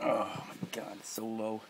Oh my god, it's so low.